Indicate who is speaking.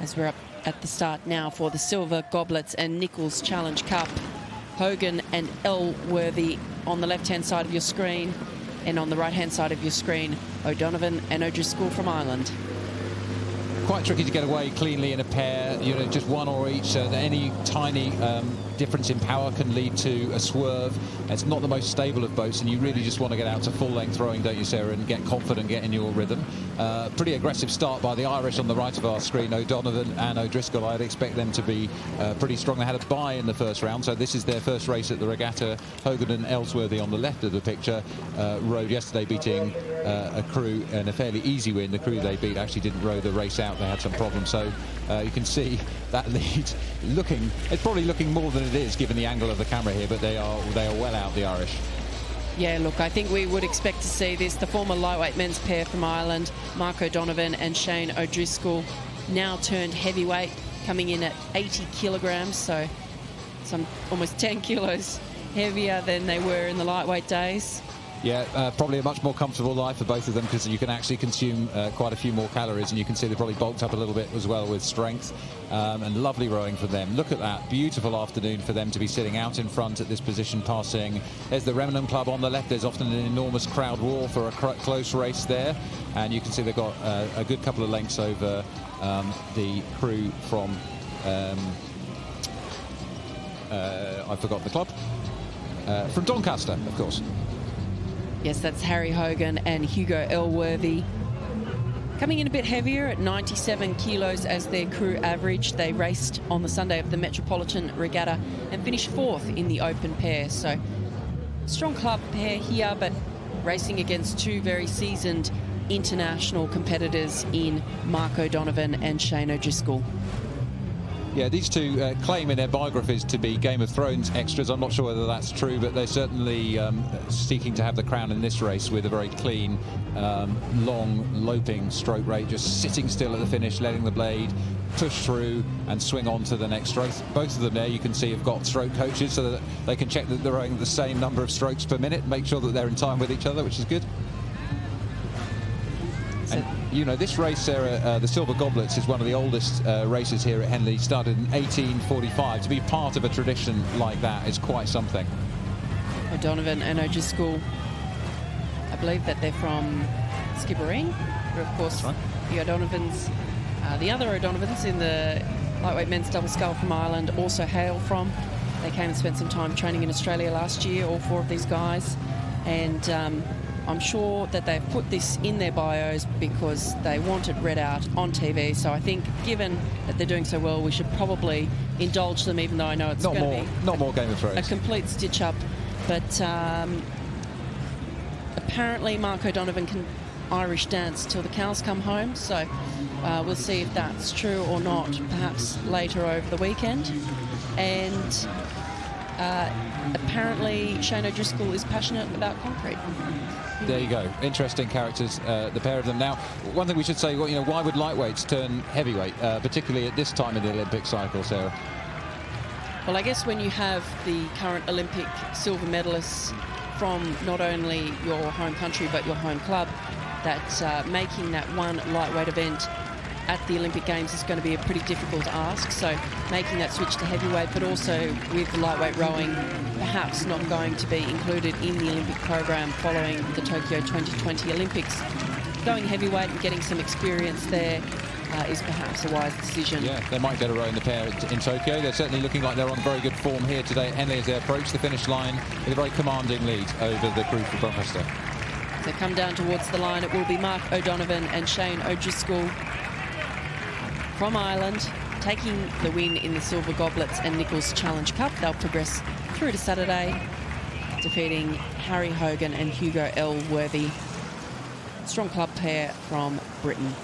Speaker 1: as we're up at the start now for the Silver Goblets and Nickalls Challenge Cup. Hogan and Elworthy on the left-hand side of your screen and on the right-hand side of your screen, O'Donovan and O'Driscoll from Ireland
Speaker 2: quite tricky to get away cleanly in a pair, you know, just one or each. So any tiny um, difference in power can lead to a swerve. It's not the most stable of boats, and you really just want to get out to full length rowing, don't you, Sarah, and get confident, get in your rhythm. Uh, pretty aggressive start by the Irish on the right of our screen, O'Donovan and O'Driscoll. I'd expect them to be uh, pretty strong. They had a bye in the first round, so this is their first race at the regatta. Hogan and Elworthy on the left of the picture uh, rowed yesterday, beating uh, a crew in a fairly easy win. The crew they beat actually didn't row the race out they had some problems. So uh, you can see that lead looking, it's probably looking more than it is given the angle of the camera here, but they are they are well out, the Irish.
Speaker 1: Yeah, look, I think we would expect to see this. The former lightweight men's pair from Ireland, Mark O'Donovan and Shane O'Driscoll, now turned heavyweight, coming in at 80 kilograms, so some almost 10 kilos heavier than they were in the lightweight days.
Speaker 2: Yeah, uh, probably a much more comfortable life for both of them because you can actually consume uh, quite a few more calories and you can see they probably bulked up a little bit as well with strength um, and lovely rowing for them. Look at that, beautiful afternoon for them to be sitting out in front at this position passing. There's the Remenham Club on the left. There's often an enormous crowd wall for a close race there and you can see they've got uh, a good couple of lengths over um, the crew from um, uh, I forgot the club. Uh, from Doncaster, of course.
Speaker 1: Yes, that's Harry Hogan and Hugo Elworthy. Coming in a bit heavier at 97 kilos as their crew average. They raced on the Sunday of the Metropolitan Regatta and finished fourth in the open pair. So strong club pair here, but racing against two very seasoned international competitors in Mark O'Donovan and Shane O'Driscoll.
Speaker 2: Yeah, these two uh, claim in their biographies to be Game of Thrones extras. I'm not sure whether that's true, but they're certainly um, seeking to have the crown in this race with a very clean, um, long, loping stroke rate, just sitting still at the finish, letting the blade push through and swing on to the next stroke. Both of them there, you can see, have got stroke coaches so that they can check that they're rowing the same number of strokes per minute, make sure that they're in time with each other, which is good. You know, this race, Sarah, uh, the Silver Goblets, is one of the oldest uh, races here at Henley. Started in 1845. To be part of a tradition like that is quite something.
Speaker 1: O'Donovan and O'Driscoll, I believe that they're from Skibbereen. Of course, right. the O'Donovans, uh, the other O'Donovans in the lightweight men's double scull from Ireland also hail from. They came and spent some time training in Australia last year, all four of these guys. And um, I'm sure that they've put this in their bios because they want it read out on TV. So I think, given that they're doing so well, we should probably indulge them, even though I know it's
Speaker 2: not
Speaker 1: going
Speaker 2: to be not more Game of Thrones.
Speaker 1: a complete stitch up. But um, apparently, Mark O'Donovan can Irish dance till the cows come home. So uh, we'll see if that's true or not, perhaps later over the weekend. And uh, apparently, Shane O'Driscoll is passionate about concrete.
Speaker 2: There you go. Interesting characters, uh, the pair of them. Now, one thing we should say, well, you know, why would lightweights turn heavyweight, uh, particularly at this time in the Olympic cycle, Sarah?
Speaker 1: Well, I guess when you have the current Olympic silver medalists from not only your home country but your home club, that uh, making that one lightweight event at the Olympic Games is going to be a pretty difficult ask. So making that switch to heavyweight, but also with lightweight rowing perhaps not going to be included in the Olympic program following the Tokyo 2020 Olympics. Going heavyweight and getting some experience there uh, is perhaps a wise decision.
Speaker 2: Yeah, they might get a row in the pair in Tokyo. They're certainly looking like they're on very good form here today Henley as they approach the finish line with a very commanding lead over the crew from Doncaster.
Speaker 1: So come down towards the line. It will be Mark O'Donovan and Shane O'Driscoll from Ireland, taking the win in the Silver Goblets and Nickalls Challenge Cup. They'll progress through to Saturday, defeating Harry Hogan and Hugo Elworthy. Strong club pair from Britain.